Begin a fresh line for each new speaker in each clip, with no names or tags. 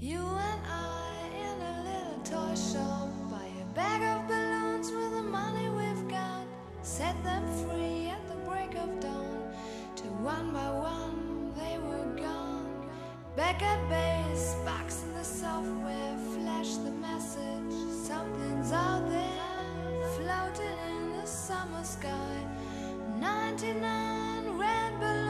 You and I in a little toy shop Buy a bag of balloons with the money we've got. Set them free at the break of dawn. To one by one they were gone. Back at base, box in the software Flash the message, something's out there Floating in the summer sky. 99 red balloons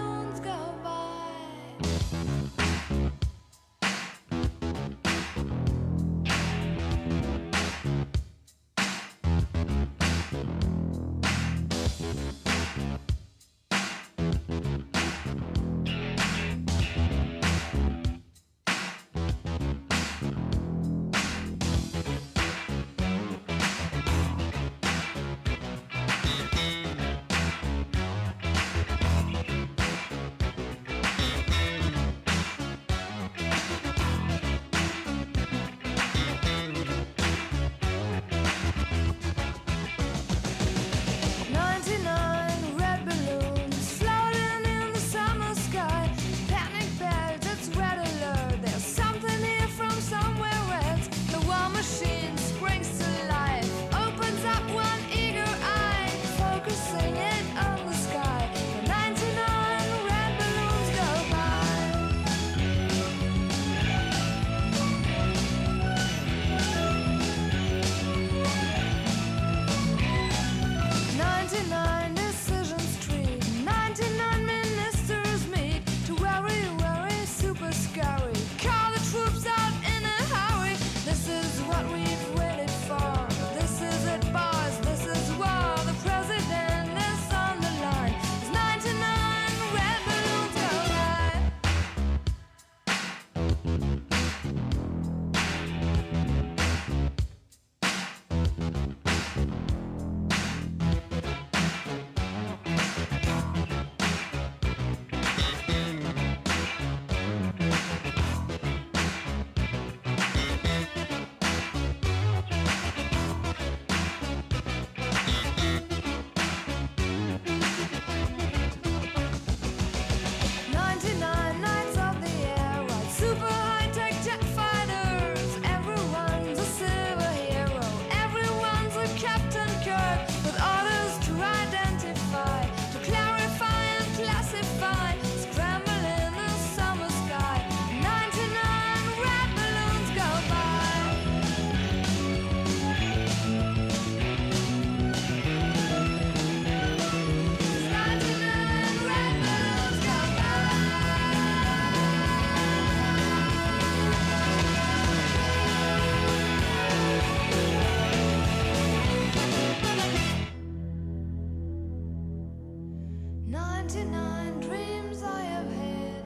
Twenty-nine dreams I have had,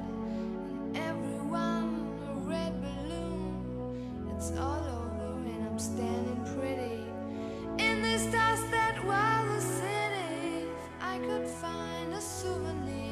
every one a red balloon. It's all over, I'm standing pretty in this dust that wild the city. I could find a souvenir.